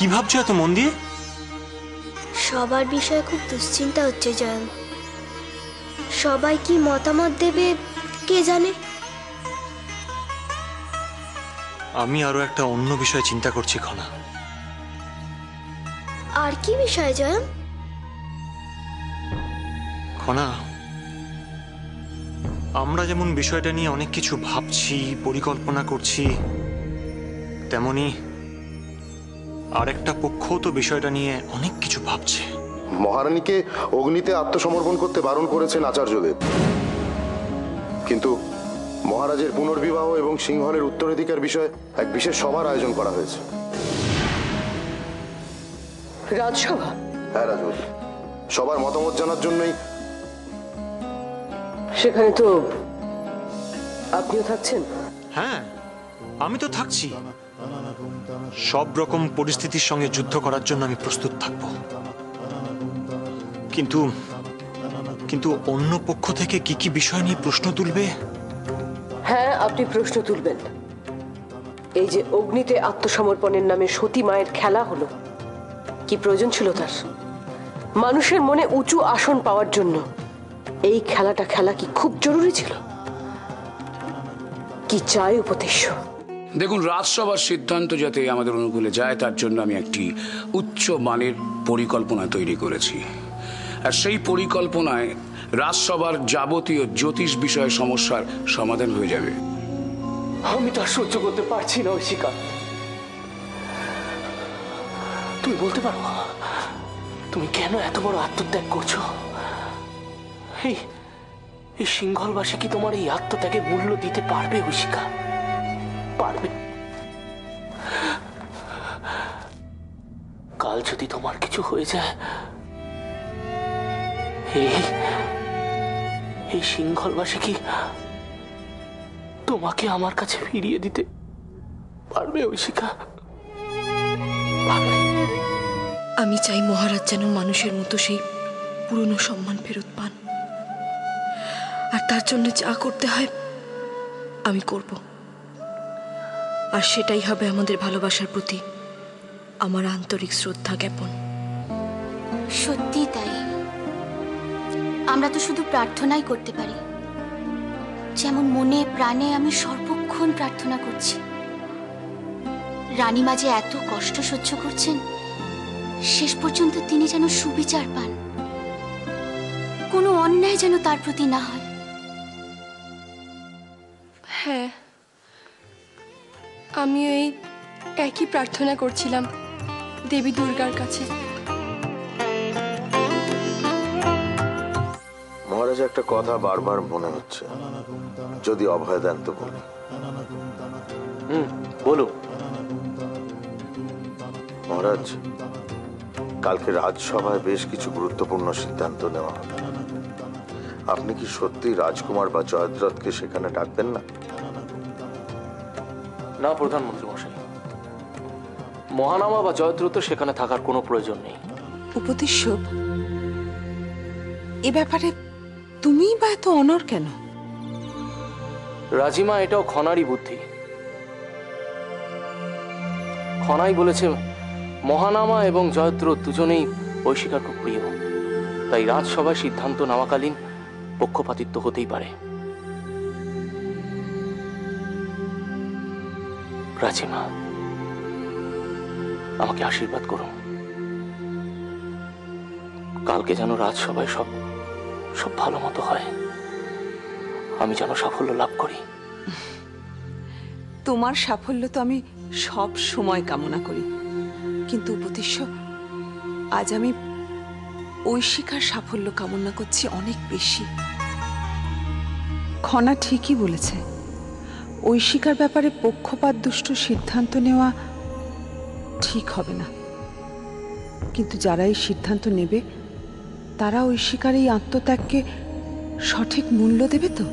কি ভাবছ এত মন দিয়ে? সবার বিষয়ে খুব দুশ্চিন্তা হচ্ছে জয়ন। সবাই কি মতামত দেবে কে জানে? আমি আরও একটা অন্য বিষয়ে চিন্তা করছি খনা। আর কি বিষয় জয়ন? খনা আমরা যেমন বিষয়টা নিয়ে অনেক কিছু ভাবছি পরিকল্পনা করছি তেমনি আরেকটা পক্ষ তো বিষয়টা নিয়ে অনেক কিছু ভাবছে। মহারানীকে অগ্নিতে আত্মসমর্পণ করতে বারণ করেছেন আচার্যদেব। কিন্তু মহারাজের পুনর্বিবাহ এবং সিংহলের উত্তরাধিকার বিষয়ে এক বিশেষ সভার আয়োজন করা হয়েছে। রাজসভা? হ্যাঁ রাজবতী সবার মতামত জানার জন্যই সেখানে তো আপনিও থাকছেন? হ্যাঁ আমি তো থাকছি। সব রকম পরিস্থিতির সঙ্গে যুদ্ধ করার জন্য আমি প্রস্তুত থাকব। কিন্তু কিন্তু অন্য পক্ষ থেকে কি কি বিষয় নিয়ে প্রশ্ন তুলবে? হ্যাঁ আপনি প্রশ্ন তুলবেন। এই যে অগ্নিতে আত্মসমর্পণের নামে সতী মায়ের খেলা হলো, কি প্রয়োজন ছিল তার? মানুষের মনে উঁচু আসন পাওয়ার জন্য এই খেলাটা খেলা কি খুব জরুরি ছিল? কি চাই উপদেশ দেখুন, রাজসভার সিদ্ধান্ত যাতে আমাদের অনুকূলে যায়, তার জন্য আমি একটি উচ্চ মানের পরিকল্পনা তৈরি করেছি। আর সেই পরিকল্পনায় রাজসভার যাবতীয় জ্যোতিষ বিষয় সমস্যার সমাধান হয়ে যাবে। আমি তার সহ্য করতে পারছি না, ঐশিকা। তুমি বলতে পারো, তুমি কেন এত বড় আত্মত্যাগ করছ? এই সিংহলবাসী কি তোমার এই আত্মত্যাগের মূল্য দিতে পারবে, ঐশিকা? পারবে। কাল যদি তোমার কিছু হয়ে যায়, এই এই সিংহলবাসী কি তোমাকে আমার কাছে ফিরিয়ে দিতে পারবে, ঐশিকা? আমি চাই মহারাজ যেন মানুষের মতো সেই পুরনো সম্মান ফেরত পান। আর তার জন্য যা করতে হয়, আমি করব। আর সেটাই হবে আমাদের ভালোবাসার প্রতি। আমার আন্তরিক শ্রদ্ধা জ্ঞাপন। সত্যি তাই। আমরা তো শুধু প্রার্থনাই করতে পারি। যেমন মনে প্রাণে আমি সর্বক্ষণ প্রার্থনা করছি। রানীমা যে এত কষ্ট সহ্য করছেন শেষ পর্যন্ত তিনি যেন সুবিচার পান। কোনো অন্যায় যেন তার প্রতি না হয়। হ্যাঁ। আমিও এই একই প্রার্থনা করছিলাম দেবী দুর্গার কাছে। মহারাজ একটা কথা বারবার মনে হচ্ছে। যদি অভয় দেন তো বলি বলো মহারাজ কালকে রাজসভায় বেশ কিছু গুরুত্বপূর্ণ সিদ্ধান্ত নেওয়া হবে। আপনি কি সত্যি রাজকুমার বা জয়দ্রথকে সেখানে ডাকবেন না? না প্রধানমন্ত্রী মশাই। মহানামা বা জয়দ্রত সেখানে থাকার কোনো প্রয়োজন নেই। উপদেশ্য এ ব্যাপারে তুমিই বা এত অনর কেন? রাজিমা এটাও খনারই বুদ্ধি। খনাই বলেছে মহানামা এবং জয়দ্রথ দুজনেই ঐশিকার খুব প্রিয়। তাই রাজসভায় সিদ্ধান্ত নেওয়াকালীন পক্ষপাতিত্ব হতেই পারে। রাজিমা আমাকে আশীর্বাদ করুন কালকে যেন রাজসভায় সব সব ভালো মতো হয়। আমি যেন সাফল্য লাভ করি। তোমার সাফল্য তো আমি সব সময় কামনা করি। কিন্তু উপদেশ্য আজ আমি ঐশিকার সাফল্য কামনা করছি অনেক বেশি। খনা ঠিকই বলেছে। ঐশিকার ব্যাপারে পক্ষপাত দুষ্ট সিদ্ধান্ত নেওয়া ঠিক হবে না। কিন্তু যারা এই সিদ্ধান্ত নেবে, তারা ঐশিকার এই আত্মত্যাগকে সঠিক মূল্য দেবে তো?